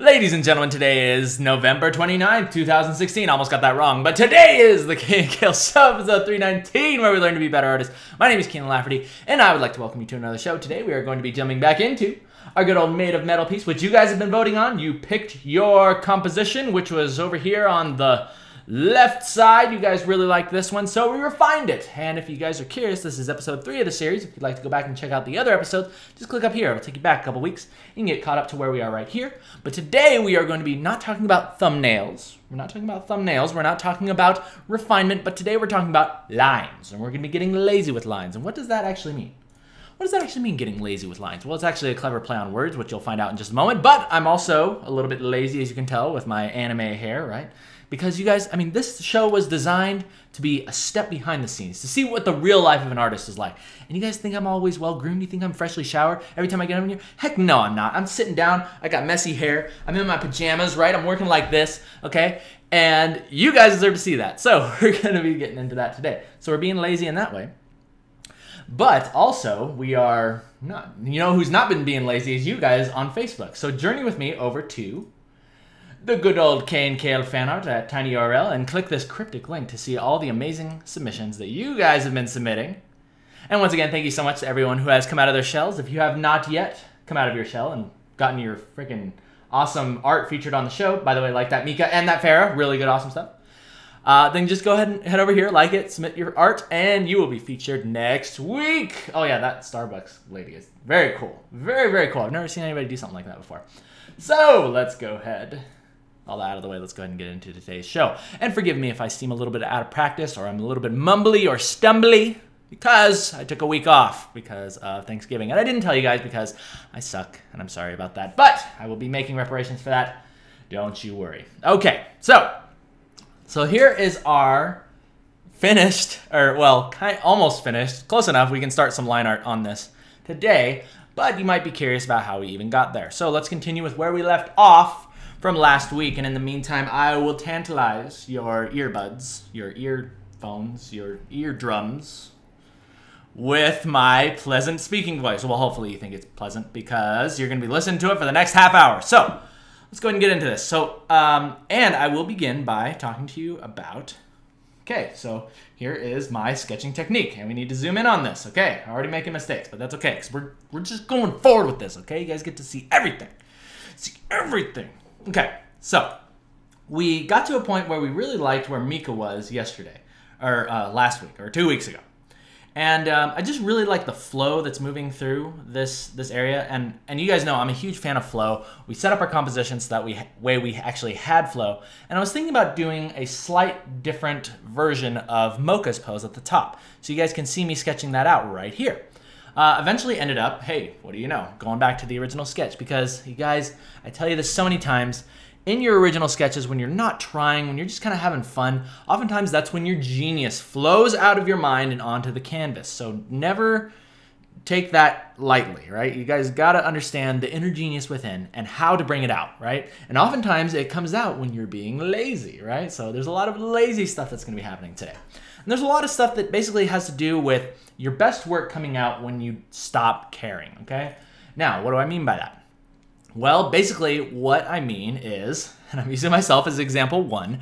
Ladies and gentlemen, today is November 29th, 2016. Almost got that wrong, but today is the KNKL Show, episode 319, where we learn to be better artists. My name is Kienan Lafferty, and I would like to welcome you to another show. Today, we are going to be jumping back into our good old Maid of Metal piece, which you guys have been voting on. You picked your composition, which was over here on the left side. You guys really liked this one, so we refined it. And if you guys are curious, this is episode three of the series. If you'd like to go back and check out the other episodes, just click up here. It'll take you back a couple weeks. You can get caught up to where we are right here. But today we are going to be not talking about thumbnails. We're not talking about thumbnails. We're not talking about refinement. But today we're talking about lines. And we're going to be getting lazy with lines. And what does that actually mean? What does that actually mean, getting lazy with lines? Well, it's actually a clever play on words, which you'll find out in just a moment. But I'm also a little bit lazy, as you can tell, with my anime hair, right? Because you guys, I mean, this show was designed to be a step behind the scenes, to see what the real life of an artist is like. And you guys think I'm always well groomed? You think I'm freshly showered every time I get in here? Heck no, I'm not. I'm sitting down, I got messy hair, I'm in my pajamas, right? I'm working like this, okay? And you guys deserve to see that. So we're gonna be getting into that today. So we're being lazy in that way. But also, we are not, you know, who's not been being lazy is you guys on Facebook. So journey with me over to the good old KNKL fan art at TinyURL and click this cryptic link to see all the amazing submissions that you guys have been submitting. And once again, thank you so much to everyone who has come out of their shells. If you have not yet come out of your shell and gotten your freaking awesome art featured on the show, by the way, like that Mika and that Farah, really good, awesome stuff. Uh, then just go ahead and head over here, like it, submit your art, and you will be featured next week. Oh yeah, that Starbucks lady is very cool. Very, very cool. I've never seen anybody do something like that before. So let's go ahead all that out of the way, let's go ahead and get into today's show. And forgive me if I seem a little bit out of practice or I'm a little bit mumbly or stumbly because I took a week off because of Thanksgiving. And I didn't tell you guys because I suck and I'm sorry about that. But I will be making reparations for that. Don't you worry. Okay, so so here is our finished, or well, kind almost finished, close enough. We can start some line art on this today, but you might be curious about how we even got there. So let's continue with where we left off from last week. And in the meantime, I will tantalize your earbuds, your earphones, your eardrums with my pleasant speaking voice. Well, hopefully you think it's pleasant because you're going to be listening to it for the next half hour. So let's go ahead and get into this. So, um, and I will begin by talking to you about. Okay, so here is my sketching technique, and we need to zoom in on this. Okay, I'm already making mistakes, but that's okay, because we're, we're just going forward with this, okay? You guys get to see everything. See everything. Okay, so we got to a point where we really liked where Mika was yesterday, or uh, last week, or two weeks ago. And um, I just really like the flow that's moving through this this area. And and you guys know I'm a huge fan of flow. We set up our compositions so that we way we actually had flow. And I was thinking about doing a slight different version of Moka's pose at the top, so you guys can see me sketching that out right here. Uh, eventually ended up, hey, what do you know, going back to the original sketch because you guys, I tell you this so many times, in your original sketches, when you're not trying, when you're just kind of having fun, oftentimes that's when your genius flows out of your mind and onto the canvas. So never take that lightly, right? You guys got to understand the inner genius within and how to bring it out, right? And oftentimes it comes out when you're being lazy, right? So there's a lot of lazy stuff that's going to be happening today. And there's a lot of stuff that basically has to do with your best work coming out when you stop caring, okay? Now, what do I mean by that? Well, basically, what I mean is, and I'm using myself as example one,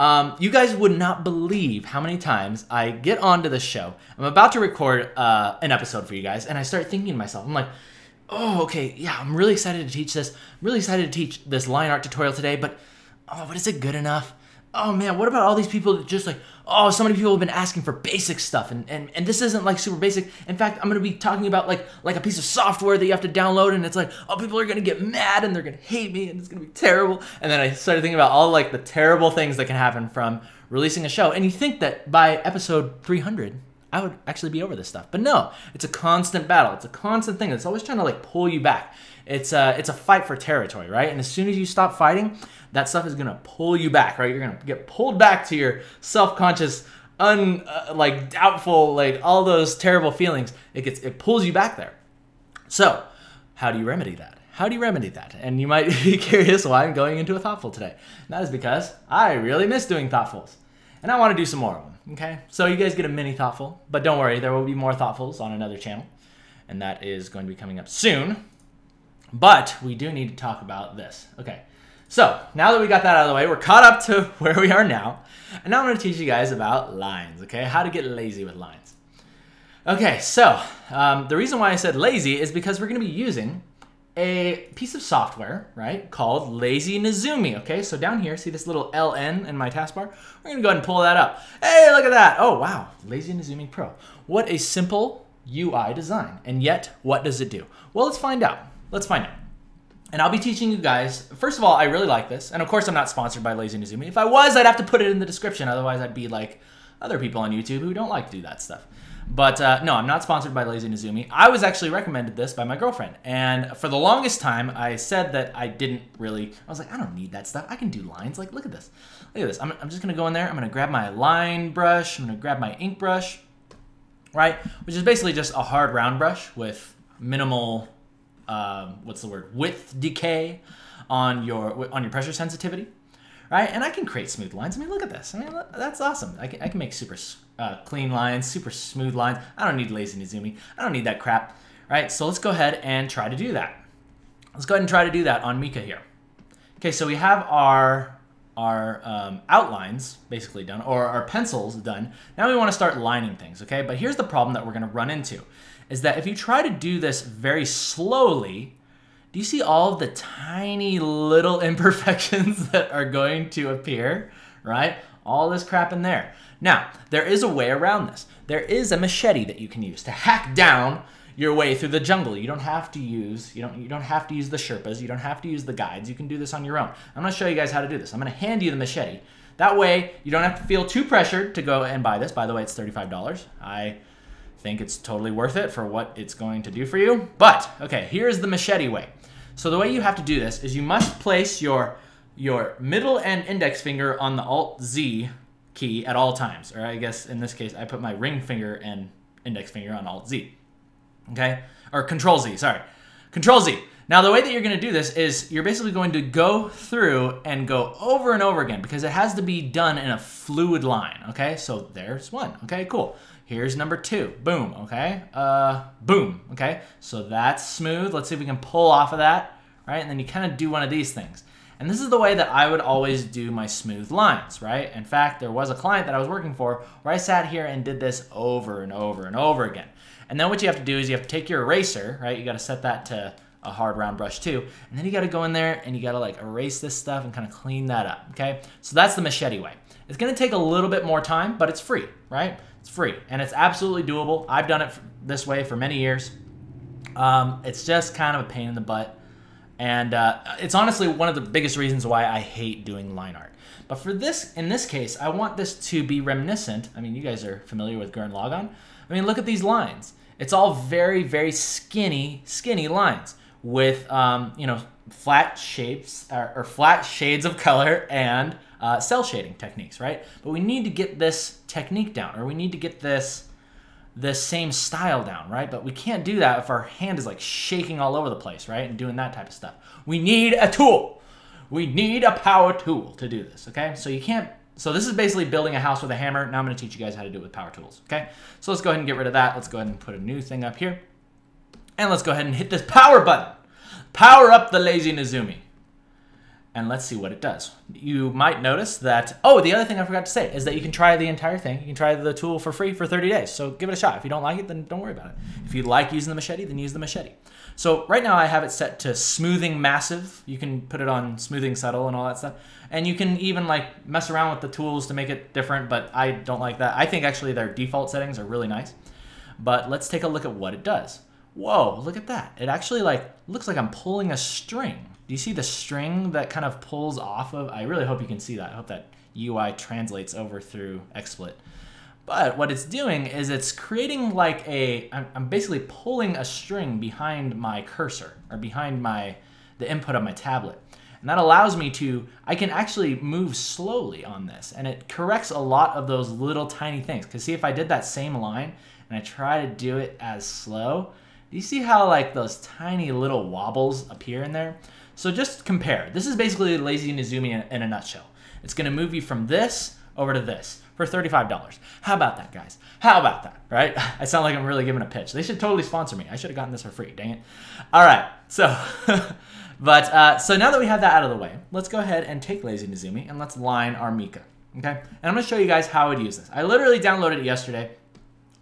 um, you guys would not believe how many times I get onto the show. I'm about to record uh, an episode for you guys, and I start thinking to myself, I'm like, oh, okay, yeah, I'm really excited to teach this. I'm really excited to teach this line art tutorial today, but oh, but is it good enough? Oh man, what about all these people that just like, oh, so many people have been asking for basic stuff and, and, and this isn't like super basic. In fact, I'm gonna be talking about like like a piece of software that you have to download and it's like, oh, people are gonna get mad and they're gonna hate me and it's gonna be terrible. And then I started thinking about all like the terrible things that can happen from releasing a show. And you think that by episode 300, I would actually be over this stuff. But no, it's a constant battle. It's a constant thing. It's always trying to like pull you back. It's a, it's a fight for territory, right? And as soon as you stop fighting, that stuff is gonna pull you back, right? You're gonna get pulled back to your self-conscious, un uh, like doubtful, like all those terrible feelings. It gets it pulls you back there. So, how do you remedy that? How do you remedy that? And you might be curious why I'm going into a thoughtful today. And that is because I really miss doing thoughtfuls. And I want to do some more of them, okay? So you guys get a mini thoughtful, but don't worry, there will be more thoughtfuls on another channel. And that is going to be coming up soon. But we do need to talk about this. Okay. So now that we got that out of the way, we're caught up to where we are now. And now I'm going to teach you guys about lines, okay? How to get lazy with lines. Okay, so um, the reason why I said lazy is because we're going to be using a piece of software, right, called Lazy Nezumi, okay? So down here, see this little LN in my taskbar? We're going to go ahead and pull that up. Hey, look at that. Oh, wow, Lazy Nezumi Pro. What a simple UI design. And yet, what does it do? Well, let's find out. Let's find out. And I'll be teaching you guys, first of all, I really like this. And of course, I'm not sponsored by Lazy Nezumi. If I was, I'd have to put it in the description. Otherwise, I'd be like other people on YouTube who don't like to do that stuff. But uh, no, I'm not sponsored by Lazy Nezumi. I was actually recommended this by my girlfriend. And for the longest time, I said that I didn't really, I was like, I don't need that stuff. I can do lines. Like, look at this. Look at this. I'm, I'm just going to go in there. I'm going to grab my line brush. I'm going to grab my ink brush, right? Which is basically just a hard round brush with minimal um, what's the word width decay on your on your pressure sensitivity right? And i can create smooth lines. I mean look at this. I mean that's awesome. I can, I can make super uh, clean lines super smooth lines. I don't need lazy nezumi i don't need that crap right? So let's go ahead and try to do that. Let's go ahead and try to do that on mika here. Okay so we have our our um, outlines basically done or our pencils done. Now we want to start lining things okay? But here's the problem that we're going to run into is that if you try to do this very slowly, do you see all the tiny little imperfections that are going to appear, right? All this crap in there. Now, there is a way around this. There is a machete that you can use to hack down your way through the jungle. You don't have to use you don't you don't have to use the Sherpas. You don't have to use the guides. You can do this on your own. I'm to show you guys how to do this. I'm going to hand you the machete. That way, you don't have to feel too pressured to go and buy this. By the way, it's $35. I think it's totally worth it for what it's going to do for you. But, okay, here's the machete way. So the way you have to do this is you must place your, your middle and index finger on the Alt-Z key at all times. Or I guess in this case, I put my ring finger and index finger on Alt-Z. Okay? Or Control-Z, sorry. Control-Z. Now the way that you're going to do this is you're basically going to go through and go over and over again because it has to be done in a fluid line, okay? So there's one, okay, cool. Here's number two. Boom, okay? Uh, boom, okay? So that's smooth. Let's see if we can pull off of that, right? And then you kind of do one of these things. And this is the way that I would always do my smooth lines, right? In fact, there was a client that I was working for where I sat here and did this over and over and over again. And then what you have to do is you have to take your eraser, right? You got to set that to a hard round brush too. And then you got to go in there and you got to like erase this stuff and kind of clean that up, okay? So that's the machete way. It's going to take a little bit more time, but it's free, right? It's free and it's absolutely doable. I've done it this way for many years. Um, it's just kind of a pain in the butt. And uh, it's honestly one of the biggest reasons why I hate doing line art. But for this, in this case, I want this to be reminiscent. I mean, you guys are familiar with Gurren Lagann. I mean, look at these lines. It's all very, very skinny, skinny lines with, um, you know, flat shapes or, or flat shades of color and uh, cell shading techniques, right? But we need to get this technique down, or we need to get this this same style down, right? But we can't do that if our hand is like shaking all over the place, right? And doing that type of stuff. We need a tool. We need a power tool to do this, okay? So you can't, so this is basically building a house with a hammer. Now I'm gonna teach you guys how to do it with power tools, okay? So let's go ahead and get rid of that. Let's go ahead and put a new thing up here. And let's go ahead and hit this power button. Power up the Lazy Nezumi and let's see what it does. You might notice that, oh, the other thing I forgot to say is that you can try the entire thing. You can try the tool for free for 30 days. So give it a shot. If you don't like it, then don't worry about it. If you like using the machete, then use the machete. So right now I have it set to smoothing massive. You can put it on smoothing subtle and all that stuff. And you can even like mess around with the tools to make it different, but I don't like that. I think actually their default settings are really nice. But let's take a look at what it does. Whoa, look at that. It actually like looks like I'm pulling a string. Do you see the string that kind of pulls off of? I really hope you can see that. I hope that UI translates over through XSplit. But what it's doing is it's creating like a, I'm basically pulling a string behind my cursor or behind my, the input of my tablet. And that allows me to, I can actually move slowly on this and it corrects a lot of those little tiny things. Cause see if I did that same line and I try to do it as slow, you see how like those tiny little wobbles appear in there? So just compare. This is basically Lazy Nezumi in, in a nutshell. It's to move you from this over to this, for $35. How about that, guys? How about that, right? I sound like I'm really giving a pitch. They should totally sponsor me. I should have gotten this for free, dang it. All right, so, but, uh, so now that we have that out of the way, let's go ahead and take Lazy Nezumi and let's line our Mika, okay? And I'm gonna show you guys how I'd use this. I literally downloaded it yesterday,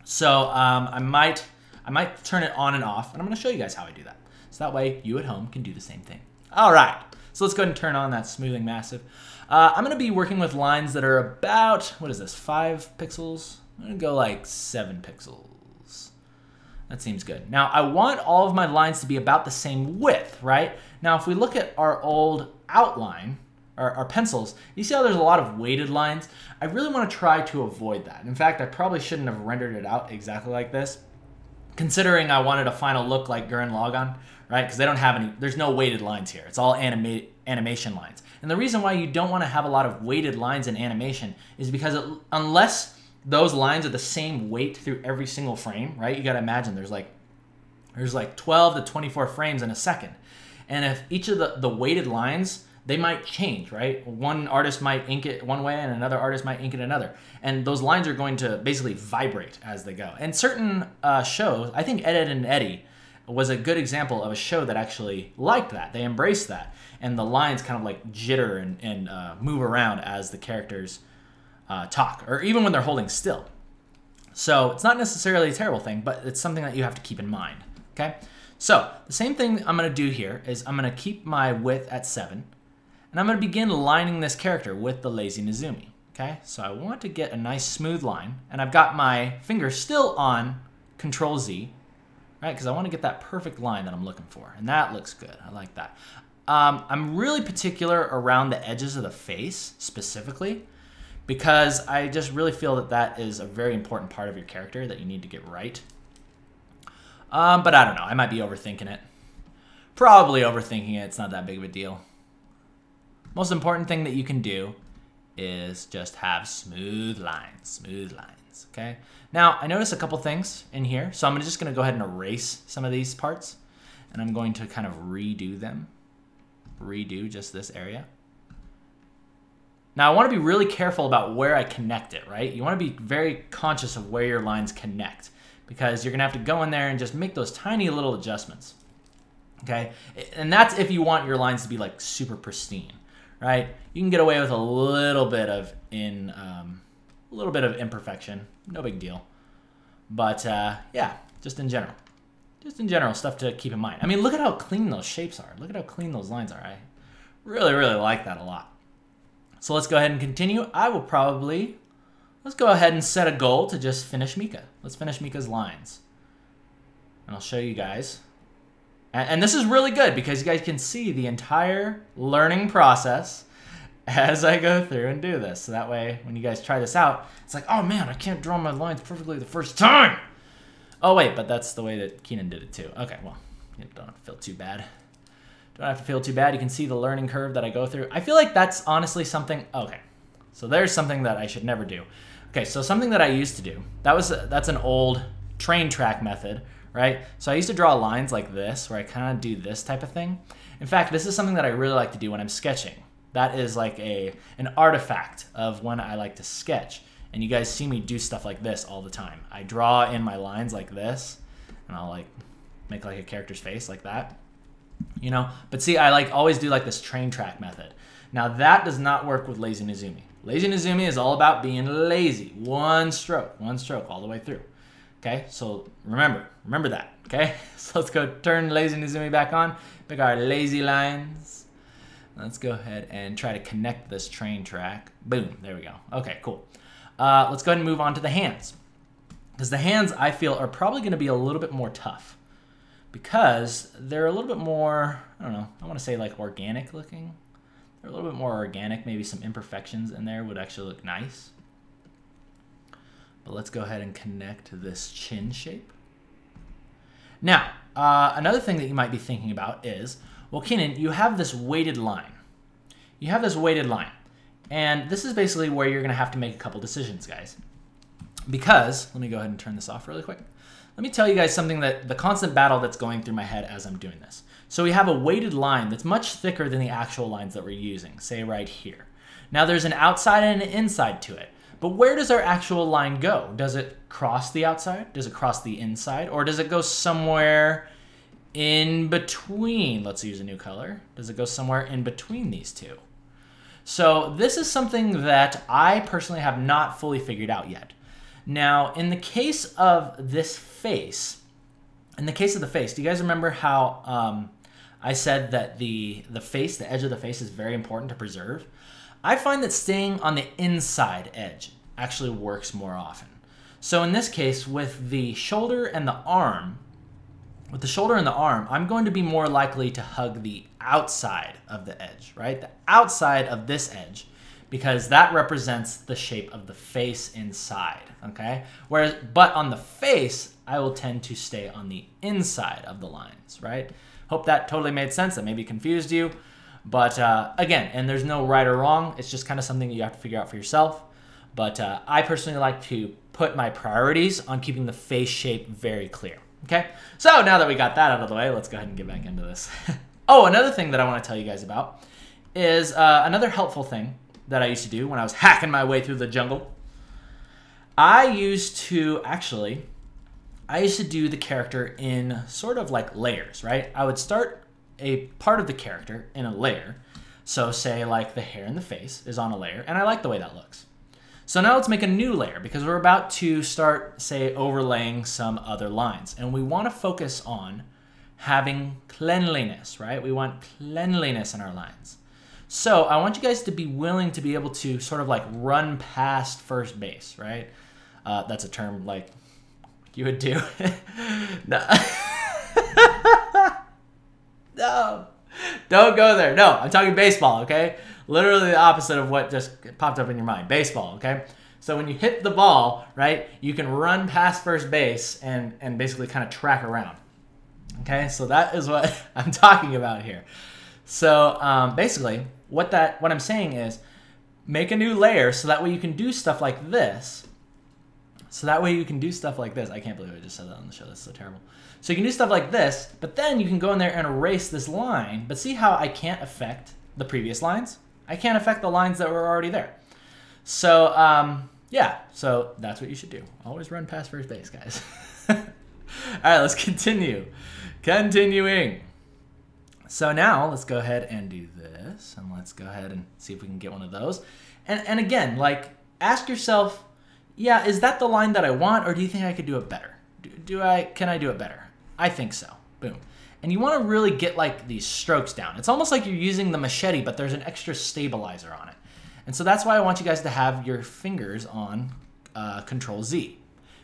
so um, I might, I might turn it on and off, and I'm gonna show you guys how I do that. So that way you at home can do the same thing. All right, so let's go ahead and turn on that smoothing massive. Uh, I'm gonna be working with lines that are about, what is this, five pixels? I'm gonna go like seven pixels. That seems good. Now I want all of my lines to be about the same width, right? Now if we look at our old outline, our, our pencils, you see how there's a lot of weighted lines? I really wanna try to avoid that. In fact, I probably shouldn't have rendered it out exactly like this considering I wanted a final look like Gurren Lagann, right? Because they don't have any, there's no weighted lines here. It's all anima- animation lines. And the reason why you don't want to have a lot of weighted lines in animation is because it, unless those lines are the same weight through every single frame, right? You got to imagine there's like there's like 12 to 24 frames in a second. And if each of the, the weighted lines they might change, right? One artist might ink it one way and another artist might ink it another. And those lines are going to basically vibrate as they go. And certain uh, shows, I think Ed, Edd and Eddy was a good example of a show that actually liked that. They embraced that. And the lines kind of like jitter and, and uh, move around as the characters uh, talk, or even when they're holding still. So it's not necessarily a terrible thing, but it's something that you have to keep in mind, okay? So the same thing I'm gonna do here is I'm gonna keep my width at seven, and I'm going to begin lining this character with the Lazy Nezumi. Okay, so I want to get a nice smooth line, and I've got my finger still on Control Z, right? Because I want to get that perfect line that I'm looking for, and that looks good. I like that. Um, I'm really particular around the edges of the face specifically, because I just really feel that that is a very important part of your character that you need to get right. Um, but I don't know. I might be overthinking it. Probably overthinking it. It's not that big of a deal. Most important thing that you can do is just have smooth lines, smooth lines, okay? Now, I notice a couple things in here, so I'm just gonna go ahead and erase some of these parts, and I'm going to kind of redo them, redo just this area. Now, I wanna be really careful about where I connect it, right? You wanna be very conscious of where your lines connect, because you're gonna have to go in there and just make those tiny little adjustments, okay? And that's if you want your lines to be like super pristine right? You can get away with a little bit of in um, a little bit of imperfection, no big deal. But uh, yeah, just in general, just in general, stuff to keep in mind. I mean, look at how clean those shapes are. Look at how clean those lines are. I really, really like that a lot. So let's go ahead and continue. I will probably let's go ahead and set a goal to just finish Mika. Let's finish Mika's lines, and I'll show you guys and this is really good because you guys can see the entire learning process as I go through and do this. So that way, when you guys try this out, it's like, oh man, I can't draw my lines perfectly the first time. Oh wait, but that's the way that Kienan did it too. Okay, well, don't feel too bad. Don't have to feel too bad. You can see the learning curve that I go through. I feel like that's honestly something, okay. So there's something that I should never do. Okay, so something that I used to do, that was, that's an old train track method right? So I used to draw lines like this, where I kind of do this type of thing. In fact, this is something that I really like to do when I'm sketching. That is like a an artifact of when I like to sketch. And you guys see me do stuff like this all the time. I draw in my lines like this, and I'll like make like a character's face like that. You know? But see, I like always do like this train track method. Now that does not work with Lazy Nezumi. Lazy Nezumi is all about being lazy. One stroke, one stroke all the way through. Okay, so remember, remember that. Okay, so let's go turn Lazy Nezumi back on. Pick our lazy lines. Let's go ahead and try to connect this train track. Boom, there we go. Okay, cool. Uh, let's go ahead and move on to the hands. Because the hands, I feel, are probably going to be a little bit more tough. Because they're a little bit more, I don't know, I want to say like organic looking. They're a little bit more organic. Maybe some imperfections in there would actually look nice. But let's go ahead and connect this chin shape. Now, uh, another thing that you might be thinking about is, well, Kienan, you have this weighted line. You have this weighted line. And this is basically where you're going to have to make a couple decisions, guys. Because, let me go ahead and turn this off really quick. Let me tell you guys something that the constant battle that's going through my head as I'm doing this. So we have a weighted line that's much thicker than the actual lines that we're using, say right here. Now there's an outside and an inside to it. But where does our actual line go? Does it cross the outside? Does it cross the inside? Or does it go somewhere in between? Let's use a new color. Does it go somewhere in between these two? So this is something that I personally have not fully figured out yet. Now, in the case of this face, in the case of the face, do you guys remember how um, I said that the the face, the edge of the face, is very important to preserve? I find that staying on the inside edge actually works more often. So in this case, with the shoulder and the arm, with the shoulder and the arm, I'm going to be more likely to hug the outside of the edge, right? The outside of this edge, because that represents the shape of the face inside, okay? Whereas, but on the face, I will tend to stay on the inside of the lines, right? Hope that totally made sense. That maybe confused you. But uh, again, and there's no right or wrong. It's just kind of something you have to figure out for yourself. But uh, I personally like to put my priorities on keeping the face shape very clear. Okay, so now that we got that out of the way, let's go ahead and get back into this. oh, another thing that I want to tell you guys about is uh, another helpful thing that I used to do when I was hacking my way through the jungle. I used to actually, I used to do the character in sort of like layers, right? I would start a part of the character in a layer. So say like the hair and the face is on a layer, and I like the way that looks. So now let's make a new layer because we're about to start, say, overlaying some other lines. And we want to focus on having cleanliness, right? We want cleanliness in our lines. So I want you guys to be willing to be able to sort of like run past first base, right? Uh, that's a term like you would do. no. Don't go there. No, I'm talking baseball, okay? Literally the opposite of what just popped up in your mind. Baseball, okay? So when you hit the ball, right, you can run past first base and, and basically kind of track around. Okay, so that is what I'm talking about here. So um, basically, what that what I'm saying is make a new layer so that way you can do stuff like this. So that way you can do stuff like this. I can't believe I just said that on the show. That's so terrible. So you can do stuff like this, but then you can go in there and erase this line. But see how I can't affect the previous lines? I can't affect the lines that were already there. So, um, yeah, so that's what you should do. Always run past first base, guys. All right, let's continue. Continuing. So now let's go ahead and do this, and let's go ahead and see if we can get one of those. And, and again, like, ask yourself, yeah, is that the line that I want, or do you think I could do it better? Do, do I, can I do it better? I think so. Boom and you want to really get like these strokes down. It's almost like you're using the machete, but there's an extra stabilizer on it. And so that's why I want you guys to have your fingers on uh, Control Z,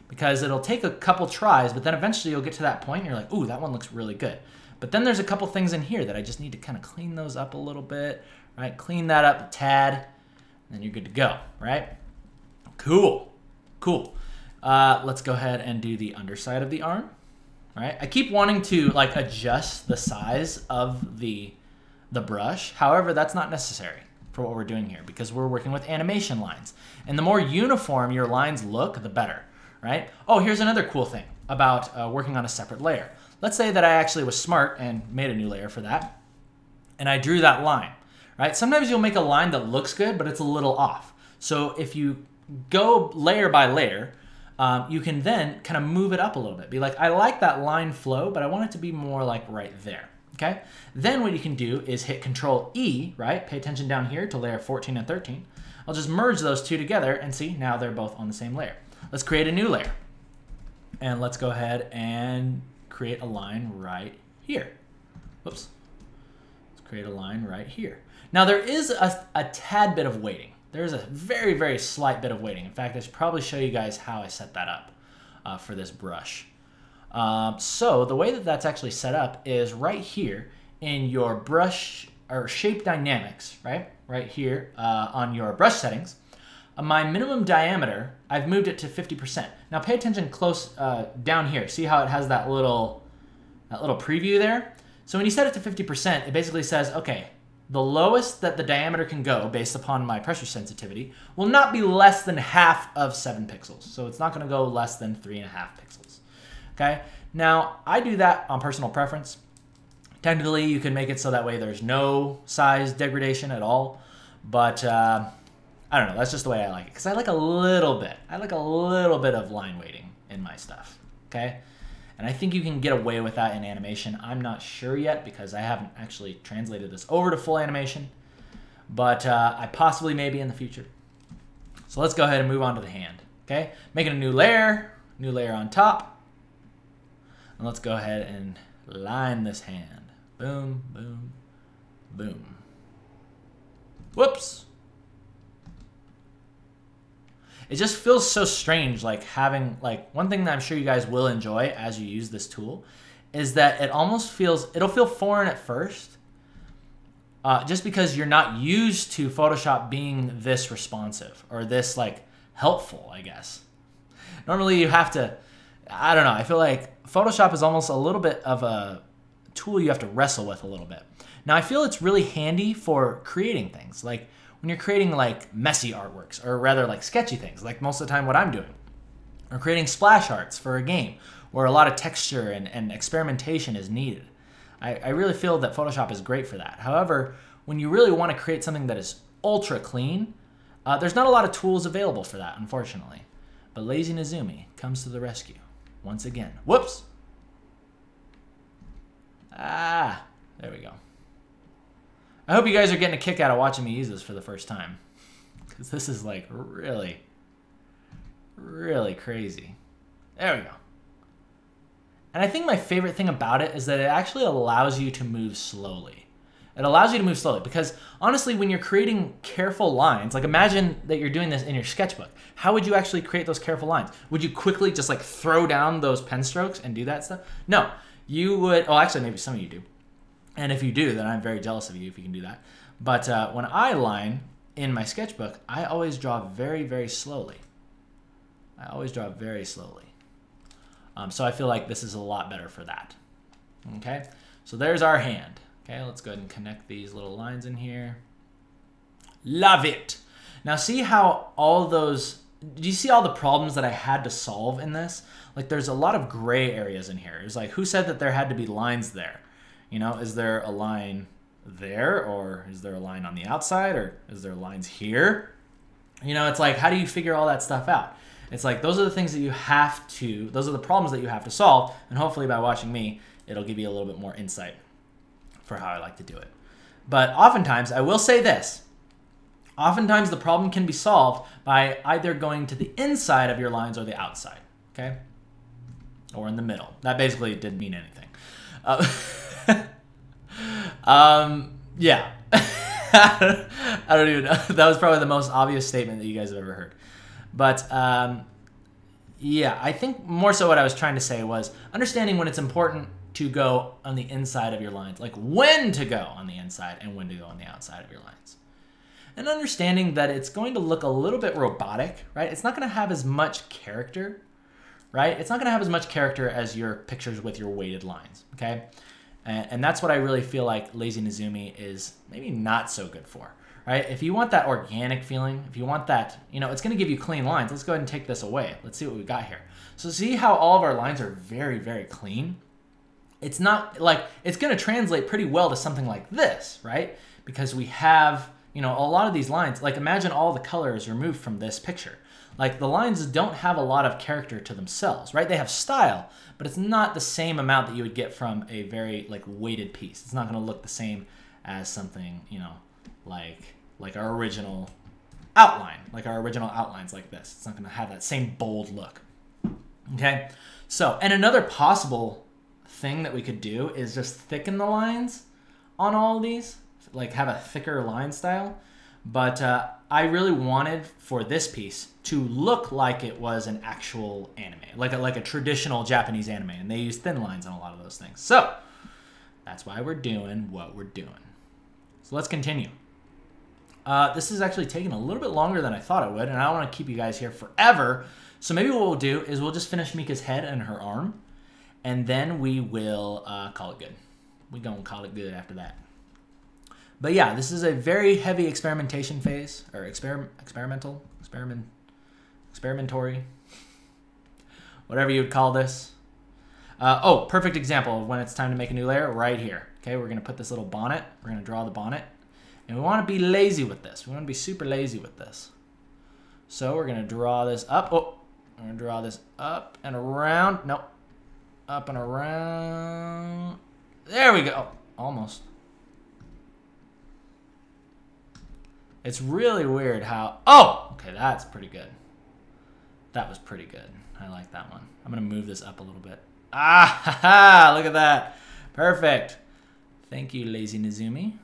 because it'll take a couple tries, but then eventually you'll get to that point and you're like, ooh, that one looks really good. But then there's a couple things in here that I just need to kind of clean those up a little bit, right? Clean that up a tad, and then you're good to go, right? Cool, cool. Uh, let's go ahead and do the underside of the arm right? I keep wanting to like adjust the size of the the brush. However, that's not necessary for what we're doing here because we're working with animation lines. And the more uniform your lines look, the better, right? Oh, here's another cool thing about uh, working on a separate layer. Let's say that I actually was smart and made a new layer for that, and I drew that line, right? Sometimes you'll make a line that looks good, but it's a little off. So if you go layer by layer, um, you can then kind of move it up a little bit. Be like, I like that line flow, but I want it to be more like right there. Okay. Then what you can do is hit Control E, right? Pay attention down here to layer 14 and 13. I'll just merge those two together and see now they're both on the same layer. Let's create a new layer. And let's go ahead and create a line right here. Whoops. Let's create a line right here. Now there is a, a tad bit of weighting. There's a very, very slight bit of weighting. In fact, I should probably show you guys how I set that up uh, for this brush. Um, so the way that that's actually set up is right here in your brush or shape dynamics, right? Right here uh, on your brush settings. Uh, my minimum diameter, I've moved it to 50%. Now pay attention close uh, down here. See how it has that little, that little preview there? So when you set it to 50%, it basically says, okay, the lowest that the diameter can go based upon my pressure sensitivity will not be less than half of 7 pixels. So it's not going to go less than 3.5 pixels. Okay, now I do that on personal preference. Technically, you can make it so that way there's no size degradation at all, but uh, I don't know. That's just the way I like it because I like a little bit. I like a little bit of line weighting in my stuff. Okay. And I think you can get away with that in animation. I'm not sure yet because I haven't actually translated this over to full animation, but uh, I possibly maybe in the future. So let's go ahead and move on to the hand. Okay, making a new layer, new layer on top. And let's go ahead and line this hand. Boom, boom, boom. Whoops. It just feels so strange like having like one thing that i'm sure you guys will enjoy as you use this tool is that it almost feels it'll feel foreign at first uh, just because you're not used to photoshop being this responsive or this like helpful i guess. Normally you have to i don't know i feel like photoshop is almost a little bit of a tool you have to wrestle with a little bit. Now i feel it's really handy for creating things like when you're creating like messy artworks, or rather like sketchy things, like most of the time what I'm doing, or creating splash arts for a game where a lot of texture and, and experimentation is needed. I, I really feel that Photoshop is great for that. However, when you really want to create something that is ultra clean, uh, there's not a lot of tools available for that, unfortunately. But Lazy Nezumi comes to the rescue once again. Whoops! Ah, there we go. I hope you guys are getting a kick out of watching me use this for the first time. Because this is like really, really crazy. There we go. And I think my favorite thing about it is that it actually allows you to move slowly. It allows you to move slowly because honestly, when you're creating careful lines, like imagine that you're doing this in your sketchbook. How would you actually create those careful lines? Would you quickly just like throw down those pen strokes and do that stuff? No, you would. Oh, actually, maybe some of you do. And if you do, then I'm very jealous of you if you can do that. But uh, when I line in my sketchbook, I always draw very, very slowly. I always draw very slowly. Um, so I feel like this is a lot better for that. Okay, so there's our hand. Okay, let's go ahead and connect these little lines in here. Love it. Now see how all those, do you see all the problems that I had to solve in this? Like there's a lot of gray areas in here. It's like, who said that there had to be lines there? You know, is there a line there or is there a line on the outside or is there lines here? You know, it's like, how do you figure all that stuff out? It's like, those are the things that you have to, those are the problems that you have to solve. And hopefully by watching me, it'll give you a little bit more insight for how I like to do it. But oftentimes, I will say this. Oftentimes, the problem can be solved by either going to the inside of your lines or the outside, okay? Or in the middle. That basically didn't mean anything. Uh, um, yeah. I don't even know. That was probably the most obvious statement that you guys have ever heard. But um, yeah, I think more so what I was trying to say was understanding when it's important to go on the inside of your lines, like when to go on the inside and when to go on the outside of your lines. And understanding that it's going to look a little bit robotic, right? It's not going to have as much character, right? It's not going to have as much character as your pictures with your weighted lines, okay? And, and that's what I really feel like Lazy Nezumi is maybe not so good for. Right? If you want that organic feeling, if you want that, you know, it's going to give you clean lines. Let's go ahead and take this away. Let's see what we got here. So see how all of our lines are very, very clean? It's not like, it's going to translate pretty well to something like this, right? Because we have, you know, a lot of these lines, like imagine all the colors removed from this picture. Like the lines don't have a lot of character to themselves, right? They have style, but it's not the same amount that you would get from a very like weighted piece. It's not going to look the same as something, you know, like like our original outline, like our original outlines like this. It's not going to have that same bold look. Okay? So, and another possible thing that we could do is just thicken the lines on all these, like have a thicker line style. But uh, I really wanted for this piece to look like it was an actual anime, like a, like a traditional Japanese anime, and they use thin lines on a lot of those things. So that's why we're doing what we're doing. So let's continue. Uh, this is actually taking a little bit longer than I thought it would, and I don't want to keep you guys here forever. So maybe what we'll do is we'll just finish Mika's head and her arm, and then we will uh, call it good. We gonna call it good after that. But yeah, this is a very heavy experimentation phase, or exper- experimental, experiment, experimentory, whatever you would call this. Uh, oh, perfect example of when it's time to make a new layer, right here. Okay, we're gonna put this little bonnet. We're gonna draw the bonnet, and we want to be lazy with this. We want to be super lazy with this. So we're to draw this up. Oh, going to draw this up and around. Nope. Up and around. There we go. Almost. It's really weird how... Oh! Okay, that's pretty good. That was pretty good. I like that one. I'm going to move this up a little bit. Ah, ha, ha, look at that. Perfect. Thank you, Lazy Nezumi.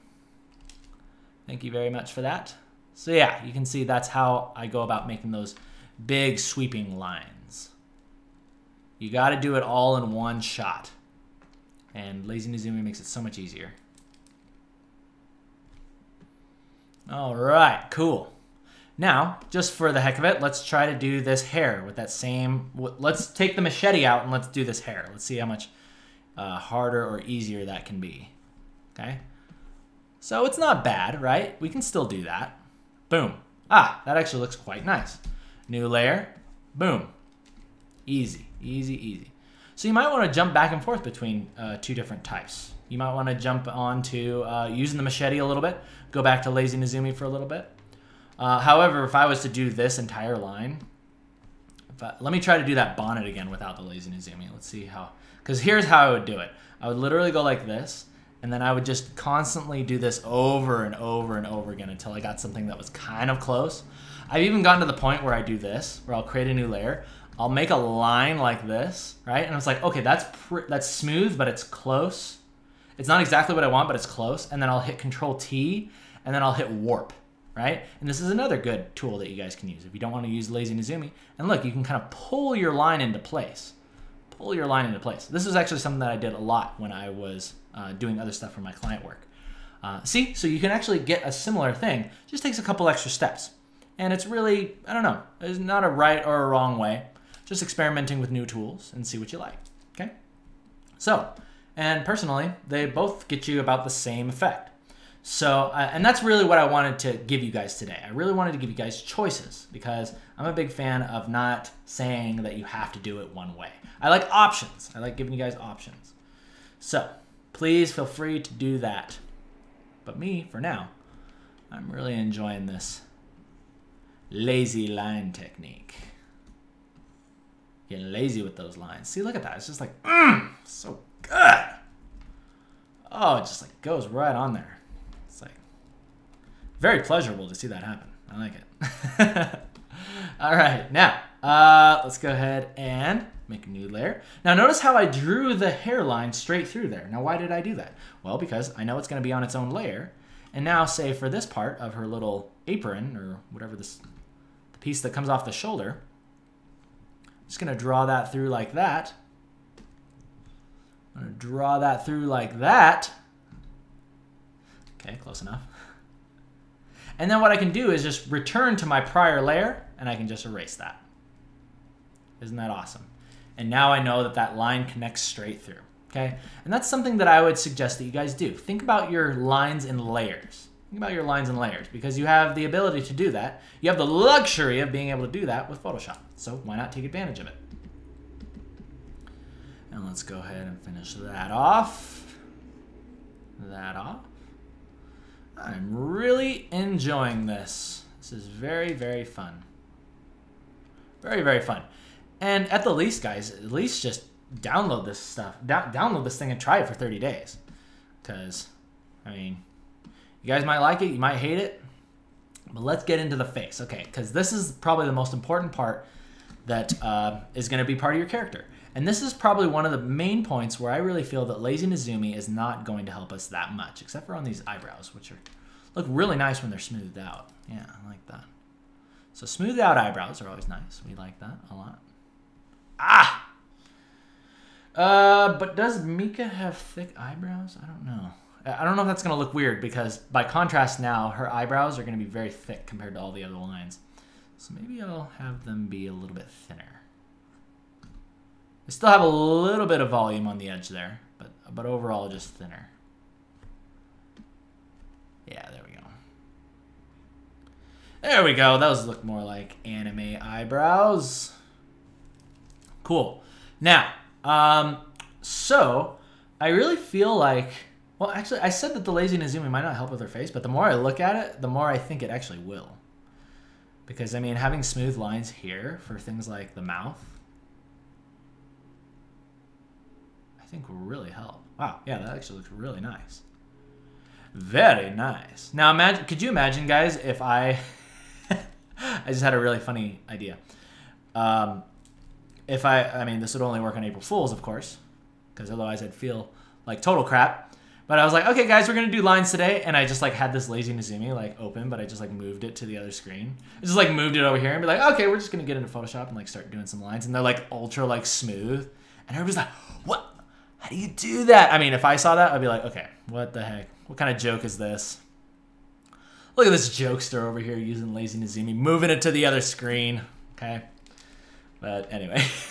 Thank you very much for that. So yeah, you can see that's how I go about making those big sweeping lines. You got to do it all in one shot. And Lazy Nezumi makes it so much easier. All right, cool. Now, just for the heck of it, let's try to do this hair with that same... Let's take the machete out and let's do this hair. Let's see how much uh, harder or easier that can be. Okay? So it's not bad, right? We can still do that. Boom. Ah, that actually looks quite nice. New layer. Boom. Easy, easy, easy. So you might want to jump back and forth between uh, two different types. You might want to jump on to uh, using the machete a little bit, go back to Lazy Nezumi for a little bit. Uh, however, if I was to do this entire line, I, let me try to do that bonnet again without the Lazy Nezumi. Let's see how, because here's how I would do it. I would literally go like this, and then I would just constantly do this over and over and over again until I got something that was kind of close. I've even gotten to the point where I do this, where I'll create a new layer. I'll make a line like this, right? And it's like, okay, that's that's smooth, but it's close. It's not exactly what I want, but it's close. And then I'll hit Control T, and then I'll hit Warp, right? And this is another good tool that you guys can use if you don't want to use Lazy Nezumi. And look, you can kind of pull your line into place. Pull your line into place. This is actually something that I did a lot when I was uh, doing other stuff for my client work. Uh, see, so you can actually get a similar thing. Just takes a couple extra steps. And it's really, I don't know, it's not a right or a wrong way. Just experimenting with new tools and see what you like, okay? So, and personally, they both get you about the same effect. So, uh, and that's really what I wanted to give you guys today. I really wanted to give you guys choices because I'm a big fan of not saying that you have to do it one way. I like options. I like giving you guys options. So, please feel free to do that. But me, for now, I'm really enjoying this lazy line technique. Getting lazy with those lines. See, look at that. It's just like, mm, so good. Oh, it just like goes right on there. It's like very pleasurable to see that happen. I like it. All right, now uh, let's go ahead and make a new layer. Now notice how I drew the hairline straight through there. Now why did I do that? Well, because I know it's gonna be on its own layer. And now say for this part of her little apron or whatever this the piece that comes off the shoulder, I'm just gonna draw that through like that. I'm gonna draw that through like that. Okay, close enough. And then what I can do is just return to my prior layer and I can just erase that. Isn't that awesome? And now I know that that line connects straight through. Okay, and that's something that I would suggest that you guys do. Think about your lines and layers. Think about your lines and layers because you have the ability to do that. You have the luxury of being able to do that with Photoshop. So why not take advantage of it? And let's go ahead and finish that off. That off. I'm really enjoying this. This is very, very fun. Very, very fun. And at the least, guys, at least just download this stuff. Do download this thing and try it for 30 days. Because, I mean, you guys might like it, you might hate it. But let's get into the face, okay? Because this is probably the most important part that uh, is going to be part of your character. And this is probably one of the main points where I really feel that Lazy Nezumi is not going to help us that much, except for on these eyebrows, which are look really nice when they're smoothed out. Yeah, I like that. So smoothed out eyebrows are always nice. We like that a lot. Ah! Uh, but does Mika have thick eyebrows? I don't know. I don't know if that's going to look weird because by contrast now, her eyebrows are going to be very thick compared to all the other lines. So maybe I'll have them be a little bit thinner. They still have a little bit of volume on the edge there, but but overall just thinner. Yeah, there we go. There we go. Those look more like anime eyebrows. Cool. Now, um, so I really feel like, well, actually, I said that the lazy Nezumi might not help with her face, but the more I look at it, the more I think it actually will. Because, I mean, having smooth lines here for things like the mouth, I think will really help. Wow, yeah, that actually looks really nice. Very nice. Now, imagine, could you imagine, guys, if I, I just had a really funny idea. Um, if I, I mean, this would only work on April Fools, of course, because otherwise I'd feel like total crap. But I was like, okay, guys, we're gonna do lines today, and I just like had this lazy Nezumi like open, but I just like moved it to the other screen. I just like moved it over here and be like, okay, we're just gonna get into Photoshop and like start doing some lines, and they're like ultra like smooth, and everybody's like, what? How do you do that? I mean, if I saw that, I'd be like, okay, what the heck? What kind of joke is this? Look at this jokester over here using lazy Nezumi, moving it to the other screen. Okay, but anyway,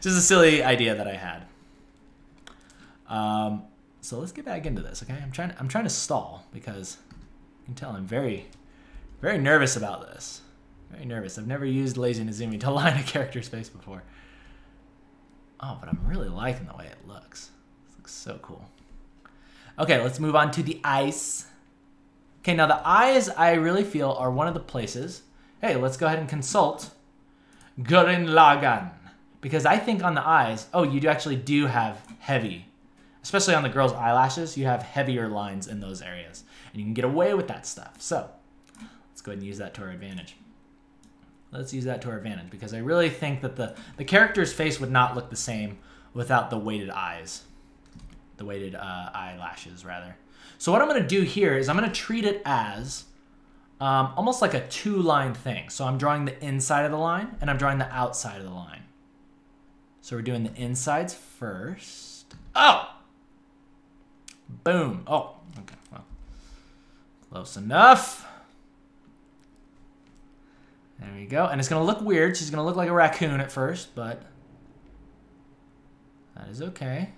just a silly idea that I had. Um, so let's get back into this, okay? I'm trying. I'm trying to stall because you can tell I'm very, very nervous about this. Very nervous. I've never used lazy Nezumi to line a character's face before. Oh, but I'm really liking the way it looks. This looks so cool. Okay, let's move on to the eyes. Okay, now the eyes I really feel are one of the places. Hey, let's go ahead and consult Gurren. Because I think on the eyes, oh, you do actually do have heavy especially on the girl's eyelashes, you have heavier lines in those areas. And you can get away with that stuff. So let's go ahead and use that to our advantage. Let's use that to our advantage because I really think that the, the character's face would not look the same without the weighted eyes. The weighted uh, eyelashes, rather. So what I'm going to do here is I'm going to treat it as um, almost like a two-line thing. So I'm drawing the inside of the line and I'm drawing the outside of the line. So we're doing the insides first. Oh! Boom. Oh, okay. Well, close enough. There we go. And it's going to look weird. She's going to look like a raccoon at first, but that is okay.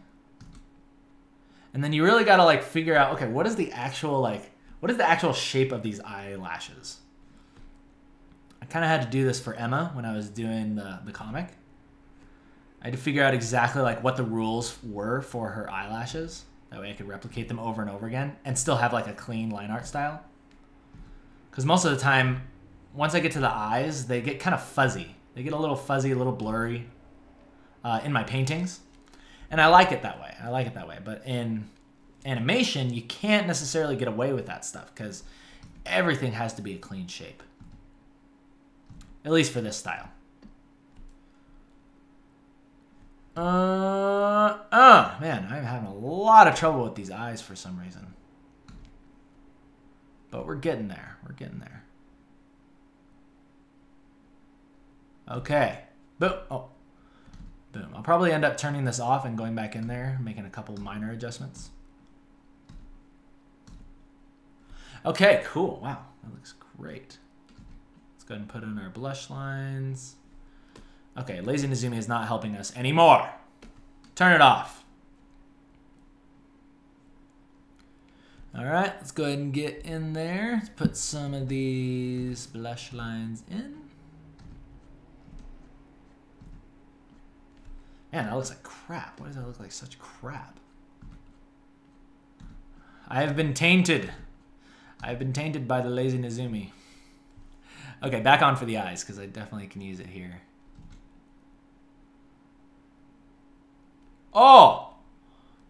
And then you really got to like figure out, okay, what is the actual like, what is the actual shape of these eyelashes? I kind of had to do this for Emma when I was doing the, the comic. I had to figure out exactly like what the rules were for her eyelashes. That way I could replicate them over and over again and still have like a clean line art style. Because most of the time, once I get to the eyes, they get kind of fuzzy. They get a little fuzzy, a little blurry uh, in my paintings. And I like it that way. I like it that way. But in animation, you can't necessarily get away with that stuff because everything has to be a clean shape. At least for this style. Uh, oh, man, I'm having a lot of trouble with these eyes for some reason. But we're getting there. We're getting there. Okay. Boom. Oh. Boom. I'll probably end up turning this off and going back in there, making a couple minor adjustments. Okay, cool. Wow, that looks great. Let's go ahead and put in our blush lines. Okay, Lazy Nezumi is not helping us anymore. Turn it off. All right, let's go ahead and get in there. Let's put some of these blush lines in. Man, that looks like crap. Why does that look like such crap? I have been tainted. I have been tainted by the lazy Nezumi. Okay, back on for the eyes, because I definitely can use it here. Oh!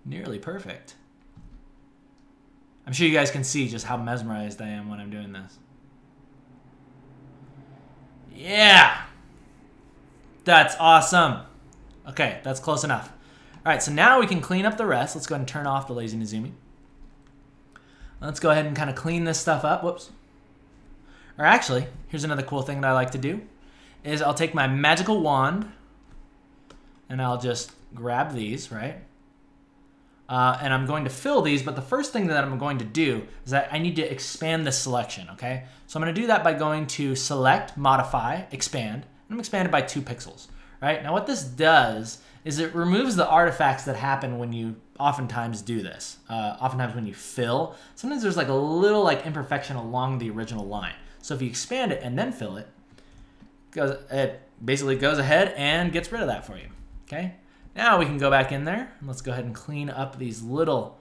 Nearly perfect. I'm sure you guys can see just how mesmerized I am when I'm doing this. Yeah! That's awesome. Okay, that's close enough. All right, so now we can clean up the rest. Let's go ahead and turn off the Lazy Nezumi. Let's go ahead and kind of clean this stuff up. Whoops. Or actually, here's another cool thing that I like to do, is I'll take my magical wand, and I'll just grab these, right? Uh, and I'm going to fill these, but the first thing that I'm going to do is that I need to expand the selection, okay? So I'm gonna do that by going to Select, Modify, Expand, and I'm expanded by two pixels, right? Now what this does is it removes the artifacts that happen when you oftentimes do this. Uh, oftentimes when you fill, sometimes there's like a little like imperfection along the original line. So if you expand it and then fill it, goes, it basically goes ahead and gets rid of that for you, okay? Now we can go back in there and let's go ahead and clean up these little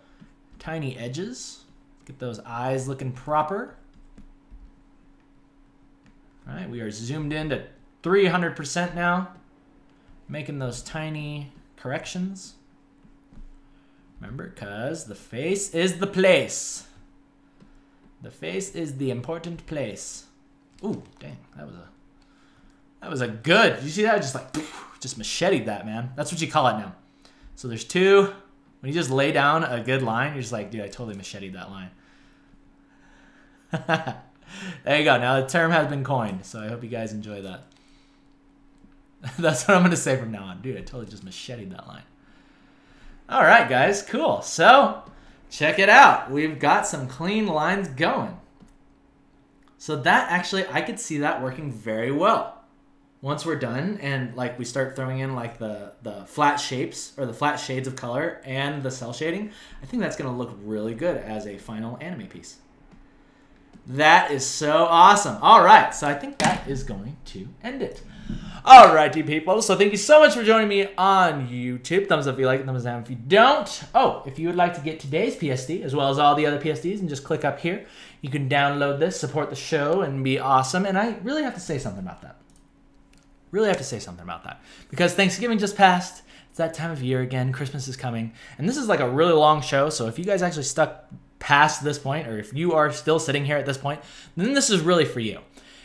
tiny edges. Get those eyes looking proper. All right, we are zoomed in to 300% now, making those tiny corrections. Remember, because the face is the place. The face is the important place. Ooh, dang, that was a that was a good. You see that? Just like just macheted that, man. That's what you call it now. So there's two. When you just lay down a good line, you're just like, dude, I totally macheted that line. there you go. Now the term has been coined, so I hope you guys enjoy that. That's what I'm gonna say from now on, dude. I totally just macheted that line. All right, guys, cool. So check it out. We've got some clean lines going. So that actually, I could see that working very well. Once we're done and like we start throwing in like the, the flat shapes or the flat shades of color and the cell shading, I think that's gonna look really good as a final anime piece. That is so awesome. All right, so I think that is going to end it. Alrighty, people. So thank you so much for joining me on YouTube. Thumbs up if you like it, thumbs down if you don't. Oh, if you would like to get today's PSD as well as all the other PSDs, and just click up here, you can download this, support the show, and be awesome. And I really have to say something about that. Really have to say something about that because Thanksgiving just passed. It's that time of year again. Christmas is coming, and this is like a really long show. So if you guys actually stuck past this point, or if you are still sitting here at this point, then this is really for you.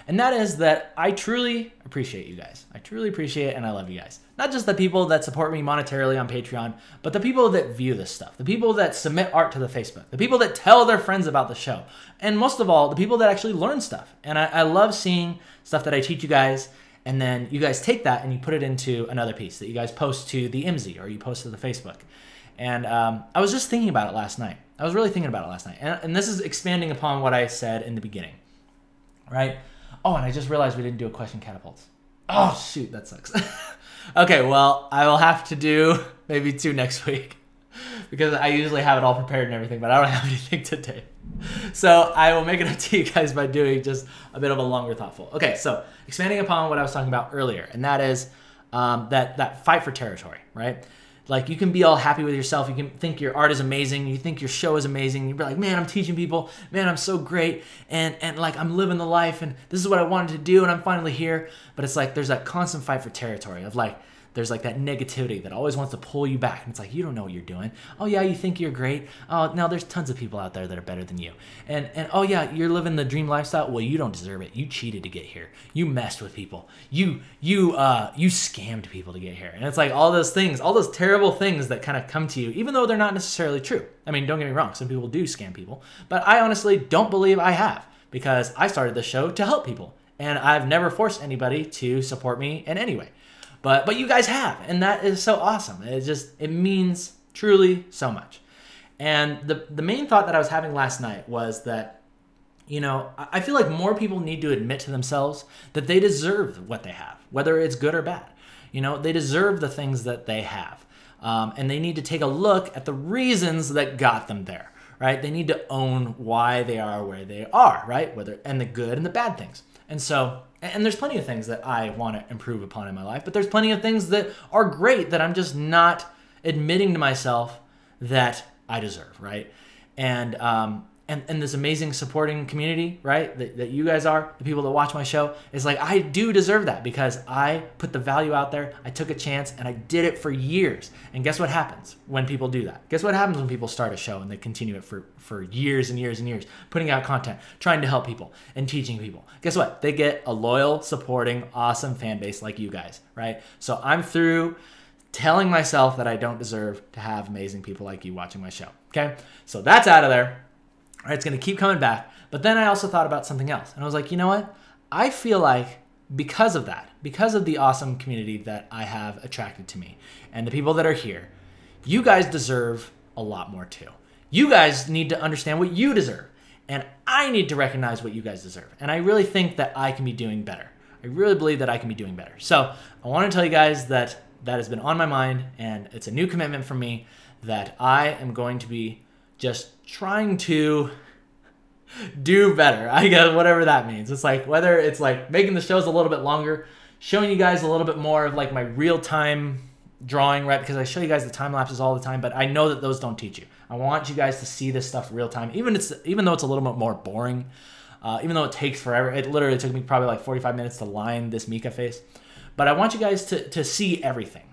And that is that I truly appreciate you guys. I truly appreciate it and I love you guys. Not just the people that support me monetarily on Patreon, but the people that view this stuff, the people that submit art to the Facebook, the people that tell their friends about the show, and most of all, the people that actually learn stuff. And I, I love seeing stuff that I teach you guys and then you guys take that and you put it into another piece that you guys post to the IMSI or you post to the Facebook. And um, I was just thinking about it last night. I was really thinking about it last night. And, and this is expanding upon what I said in the beginning, right? Oh, and I just realized we didn't do a question catapults. Oh, shoot, that sucks. okay, well, I will have to do maybe two next week because I usually have it all prepared and everything, but I don't have anything today. So I will make it up to you guys by doing just a bit of a longer thoughtful. Okay, so expanding upon what I was talking about earlier, and that is um, that that fight for territory, right? Like you can be all happy with yourself. You can think your art is amazing. You think your show is amazing. You're like, man, I'm teaching people. Man, I'm so great. And and like I'm living the life. And this is what I wanted to do. And I'm finally here. But it's like there's that constant fight for territory of like there's like that negativity that always wants to pull you back. And it's like, you don't know what you're doing. Oh, yeah, you think you're great. Oh, now there's tons of people out there that are better than you. And, and oh, yeah, you're living the dream lifestyle. Well, you don't deserve it. You cheated to get here. You messed with people. You, you, uh, you scammed people to get here. And it's like all those things, all those terrible things that kind of come to you, even though they're not necessarily true. I mean, don't get me wrong. Some people do scam people, but I honestly don't believe I have because I started this show to help people. And I've never forced anybody to support me in any way. But but you guys have, and that is so awesome. It just it means truly so much. And the the main thought that I was having last night was that you know, I feel like more people need to admit to themselves that they deserve what they have, whether it's good or bad. You know, they deserve the things that they have. Um, and they need to take a look at the reasons that got them there, right? They need to own why they are where they are, right? Whether and the good and the bad things. And so and there's plenty of things that I want to improve upon in my life, but there's plenty of things that are great that I'm just not admitting to myself that I deserve, right? And um, and, and this amazing supporting community, right? That, that you guys are, the people that watch my show, is like, I do deserve that because I put the value out there, I took a chance, and I did it for years. And guess what happens when people do that? Guess what happens when people start a show and they continue it for, for years and years and years, putting out content, trying to help people, and teaching people? Guess what? They get a loyal, supporting, awesome fan base like you guys, right? So I'm through telling myself that I don't deserve to have amazing people like you watching my show. Okay? So that's out of there. Right, it's going to keep coming back. But then I also thought about something else. And I was like, you know what? I feel like because of that, because of the awesome community that I have attracted to me and the people that are here, you guys deserve a lot more too. You guys need to understand what you deserve. And I need to recognize what you guys deserve. And I really think that I can be doing better. I really believe that I can be doing better. So I want to tell you guys that that has been on my mind and it's a new commitment for me that I am going to be just trying to do better. I guess whatever that means. It's like whether it's like making the shows a little bit longer, showing you guys a little bit more of like my real time drawing, right? Because I show you guys the time lapses all the time, but I know that those don't teach you. I want you guys to see this stuff real time, even it's even though it's a little bit more boring. uh, even though it takes forever. It literally took me probably like 45 minutes to line this Mika face. But I want you guys to, to see everything.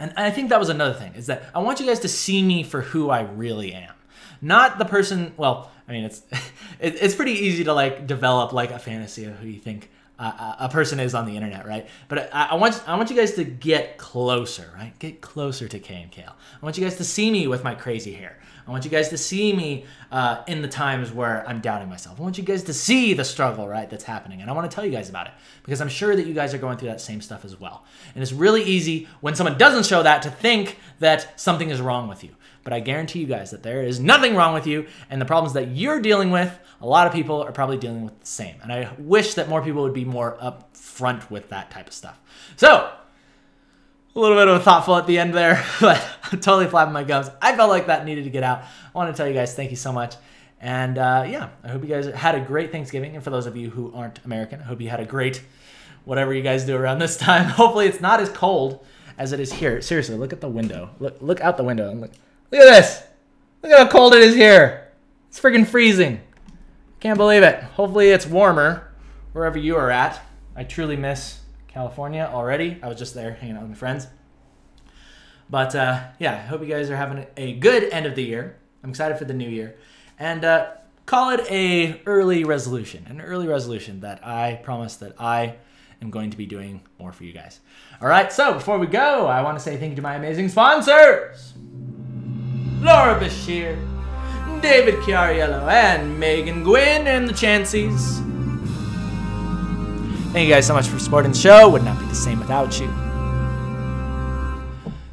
And I think that was another thing is that I want you guys to see me for who I really am. Not the person, well, I mean, it's it's pretty easy to like develop like a fantasy of who you think a person is on the internet, right? But I, I, want I want you guys to get closer, right? Get closer to KNKL. I want you guys to see me with my crazy hair. I want you guys to see me uh, in the times where I'm doubting myself. I want you guys to see the struggle, right, that's happening. And I want to tell you guys about it because I'm sure that you guys are going through that same stuff as well. And it's really easy when someone doesn't show that to think that something is wrong with you. But I guarantee you guys that there is nothing wrong with you, and the problems that you're dealing with, a lot of people are probably dealing with the same. And I wish that more people would be more upfront with that type of stuff. So, a little bit of a thoughtful at the end there, but I'm totally flapping my gums. I felt like that needed to get out. I want to tell you guys thank you so much. And uh, yeah, I hope you guys had a great Thanksgiving. And for those of you who aren't American, I hope you had a great whatever you guys do around this time. Hopefully, it's not as cold as it is here. Seriously, look at the window. Look, look out the window and look. Look at this. Look at how cold it is here. It's freaking freezing. Can't believe it. Hopefully, it's warmer wherever you are at. I truly miss California already. I was just there hanging out with my friends. But uh, yeah, I hope you guys are having a good end of the year. I'm excited for the new year. And uh, call it a early resolution, an early resolution that I promise that I am going to be doing more for you guys. All right, so before we go, I want to say thank you to my amazing sponsors Laura Béchir, David Chiariello, and Megan Gwynn and the Chanceys. Thank you guys so much for supporting the show. Would not be the same without you.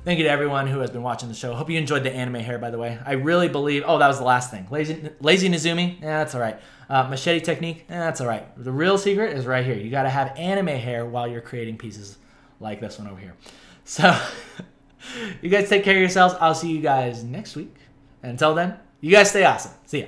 Thank you to everyone who has been watching the show. Hope you enjoyed the anime hair, by the way. I really believe. Oh, that was the last thing. Lazy, lazy Nezumi. Yeah, that's all right. Uh, machete technique. Yeah, that's all right. The real secret is right here. You got to have anime hair while you're creating pieces like this one over here. So, you guys take care of yourselves. I'll see you guys next week. And until then, you guys stay awesome. See ya.